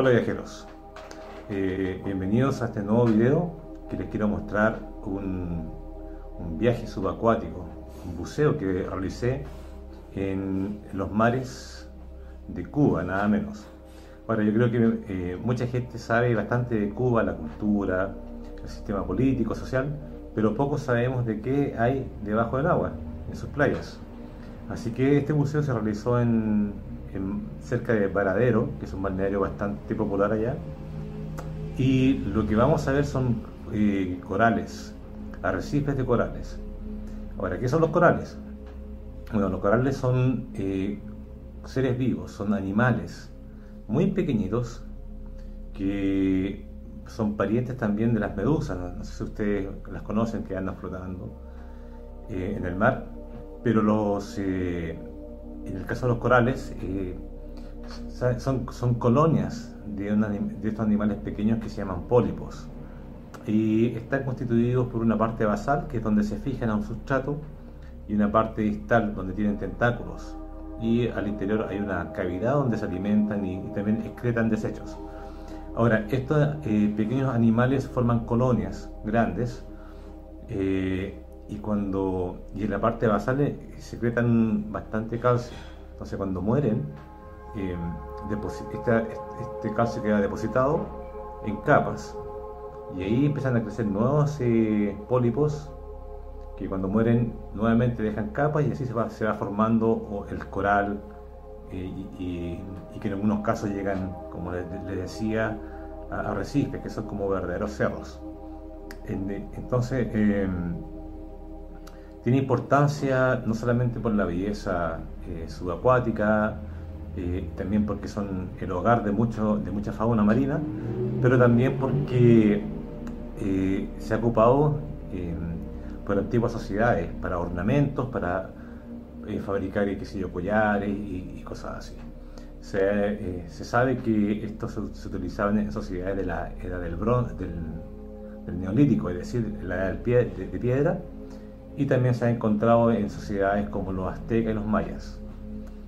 Hola viajeros, eh, bienvenidos a este nuevo video que les quiero mostrar un, viaje subacuático, un buceo que realicé en los mares de Cuba, nada menos. Bueno, yo creo que eh, mucha gente sabe bastante de Cuba, la cultura, el sistema político, social, pero poco sabemos de qué hay debajo del agua, en sus playas. Así que este buceo se realizó en, cerca de Varadero, que es un balneario bastante popular allá. Y lo que vamos a ver son eh, corales, arrecifes de corales. Ahora, ¿qué son los corales? Bueno, los corales son eh, seres vivos, son animales muy pequeñitos que son parientes también de las medusas. No, sé si ustedes las conocen, que andan flotando eh, en el mar, pero los en el caso de los corales, eh, son, colonias de, de, estos animales pequeños que se llaman pólipos. Y están constituidos por una parte basal, que es donde se fijan a un sustrato, y una parte distal, donde tienen tentáculos. Y al interior hay una cavidad donde se alimentan y, también excretan desechos. Ahora, estos eh, pequeños animales forman colonias grandes eh, y cuando y en la parte basal eh, secretan bastante calcio. Entonces cuando mueren, eh, este, calcio queda depositado en capas y ahí empiezan a crecer nuevos eh, pólipos que cuando mueren nuevamente dejan capas y así se va, se va formando el coral y, que en algunos casos llegan, como les, decía, a arrecifes, que son como verdaderos cerros. entonces, tiene importancia no solamente por la belleza eh, subacuática, eh, también porque son el hogar de, mucho, de mucha fauna marina, pero también porque eh, se ha ocupado por antiguas sociedades para ornamentos, para fabricar qué collares y, cosas así. Se, sabe que esto se, se, utilizaba en sociedades de la edad del bronce, del, neolítico, es decir, la edad de piedra, y también se ha encontrado en sociedades como los aztecas y los mayas.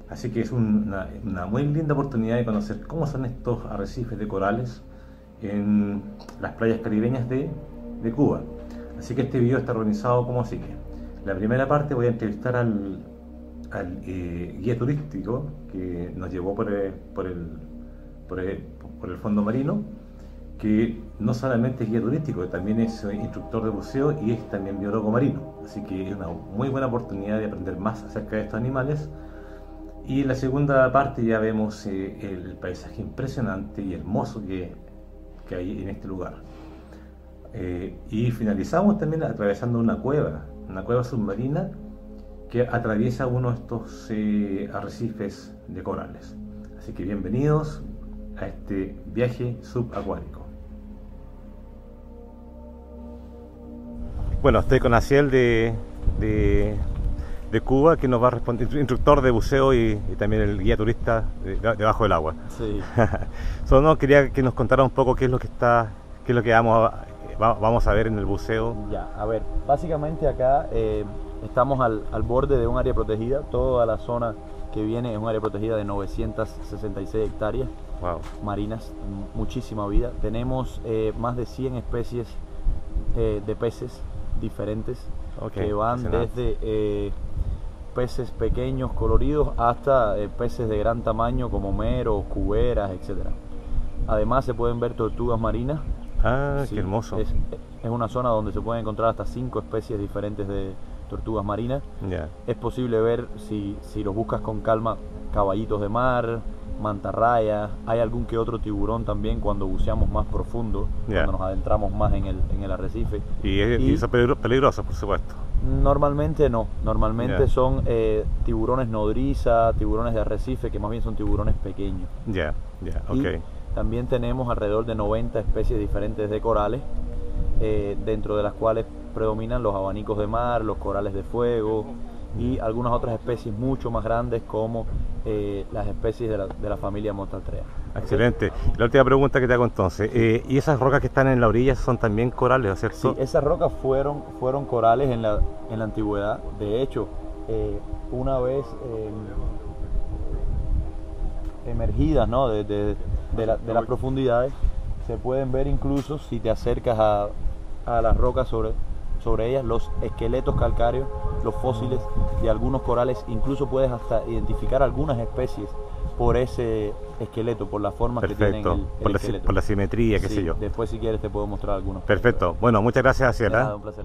Así que es una, muy linda oportunidad de conocer cómo son estos arrecifes de corales en las playas caribeñas de, Cuba. Así que este video está organizado como sigue. La primera parte voy a entrevistar al, eh, guía turístico que nos llevó por por el fondo marino que no solamente es guía turístico, también es instructor de buceo y es también biólogo marino. Así que es una muy buena oportunidad de aprender más acerca de estos animales. Y en la segunda parte ya vemos eh, el paisaje impresionante y hermoso que, que hay en este lugar. Eh, y finalizamos también atravesando una cueva, una cueva submarina que atraviesa uno de estos eh, arrecifes de corales. Así que bienvenidos a este viaje subacuático. Bueno, estoy con Aciel de, de, Cuba, que nos va a responder, instructor de buceo y, también el guía turista debajo del agua. Sí. Solo quería que nos contara un poco qué es lo que está, qué es lo que vamos a, vamos a ver en el buceo. Ya, a ver, básicamente acá eh, estamos al, al, borde de un área protegida, toda la zona que viene es un área protegida de 966 hectáreas wow. marinas, muchísima vida. Tenemos eh, más de 100 especies eh, de peces diferentes que van desde eh, peces pequeños coloridos hasta eh, peces de gran tamaño como meros, cuberas, etcétera. Además se pueden ver tortugas marinas. Ah, qué hermoso. Es, una zona donde se pueden encontrar hasta cinco especies diferentes de tortugas marinas. Es posible ver, si, si los buscas con calma, caballitos de mar, mantarraya, hay algún que otro tiburón también cuando buceamos más profundo, cuando nos adentramos más en el, en el arrecife. ¿Y, y, son peligrosos, por supuesto? Normalmente no, normalmente son eh, tiburones nodriza, tiburones de arrecife, que más bien son tiburones pequeños. Ya, ya, ok. También tenemos alrededor de 90 especies diferentes de corales, eh, dentro de las cuales predominan los abanicos de mar, los corales de fuego, y algunas otras especies mucho más grandes como eh, las especies de la, de la familia Montaltrea. Excelente. La última pregunta que te hago entonces, eh, ¿y esas rocas que están en la orilla son también corales, cierto? Sí, esas rocas fueron, fueron corales en la, en la antigüedad. De hecho, eh, una vez emergidas ¿no? de, de, las profundidades. Se pueden ver incluso si te acercas a, a las rocas sobre, sobre ellas, los esqueletos calcáreos, los fósiles de algunos corales. Incluso puedes hasta identificar algunas especies por ese esqueleto, por la forma que tienen el, por, la, por la simetría, qué sé yo. Después si quieres te puedo mostrar algunos. Perfecto. Bueno, muchas gracias, Sierra. un placer.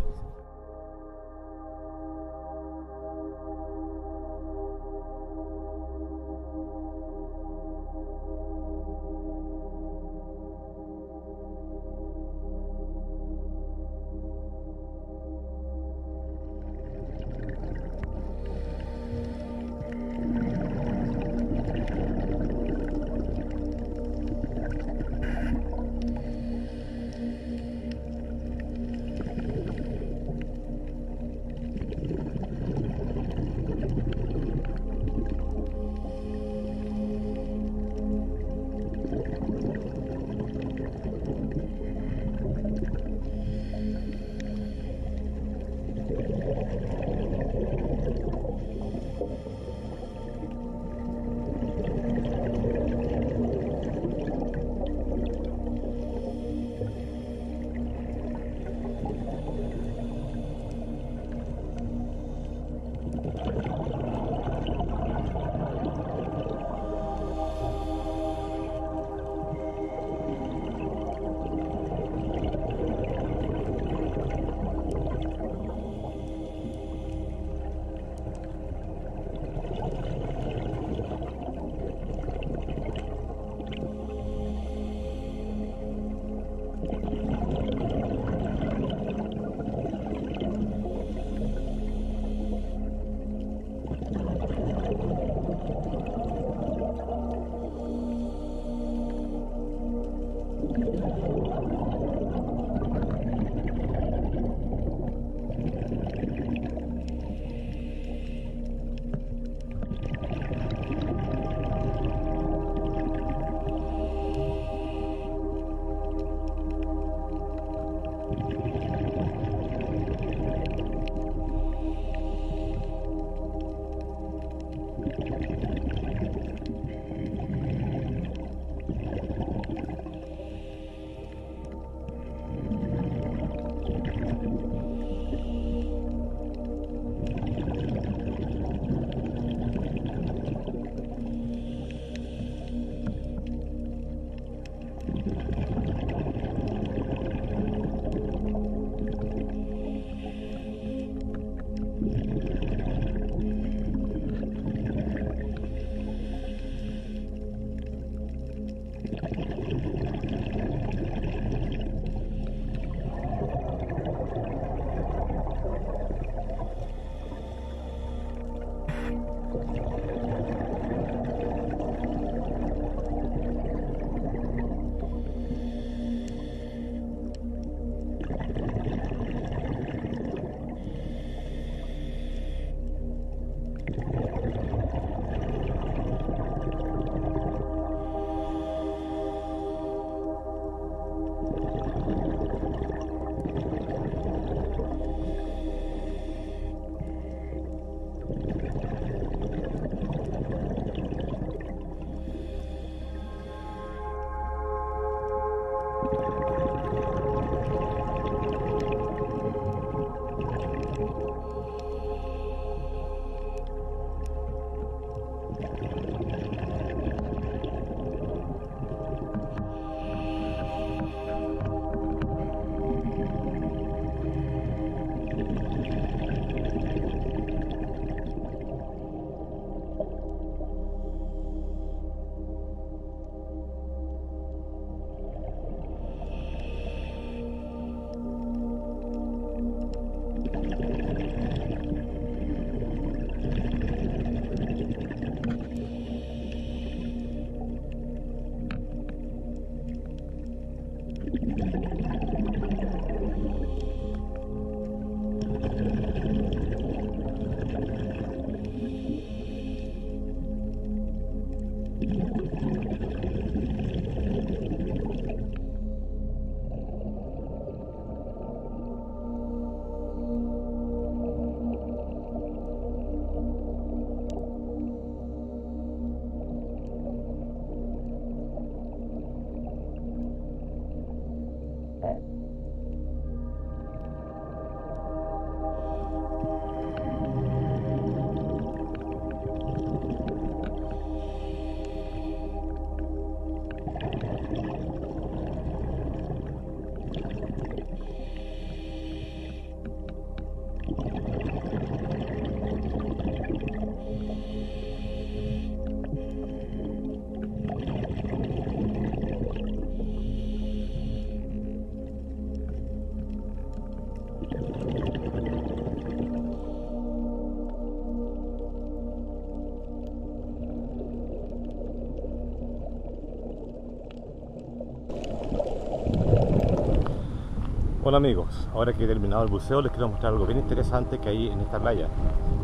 Hola amigos, ahora que he terminado el buceo les quiero mostrar algo bien interesante que hay en esta playa,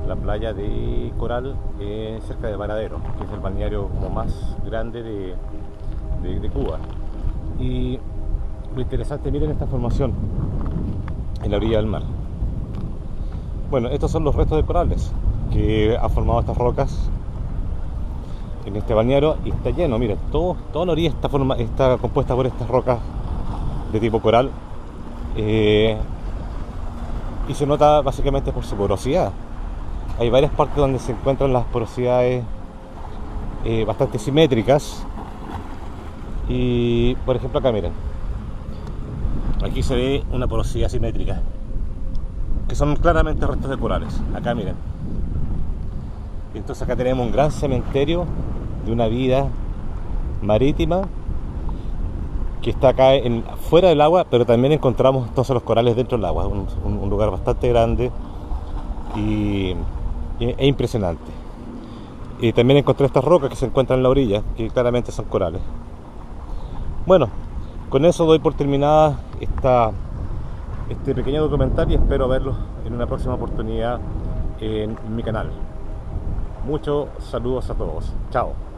la playa de Coral cerca de Varadero, que es el balneario como más grande de, de, Cuba. Y lo interesante, miren esta formación en la orilla del mar. Bueno, estos son los restos de corales que han formado estas rocas en este balneario y está lleno, miren, todo, toda la orilla está, forma, está compuesta por estas rocas de tipo coral eh, y se nota básicamente por su porosidad. Hay varias partes donde se encuentran las porosidades eh, bastante simétricas. Y por ejemplo acá miren. Aquí se ve una porosidad simétrica. Que son claramente restos de corales. Acá miren. entonces acá tenemos un gran cementerio de una vida marítima que está acá fuera del agua, pero también encontramos entonces los corales dentro del agua, un, lugar bastante grande y, e impresionante. Y también encontré estas rocas que se encuentran en la orilla, que claramente son corales. Bueno, con eso doy por terminada esta, este pequeño documental y espero verlo en una próxima oportunidad en mi canal. Muchos saludos a todos. Chao.